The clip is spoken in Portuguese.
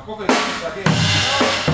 A pouco ele vai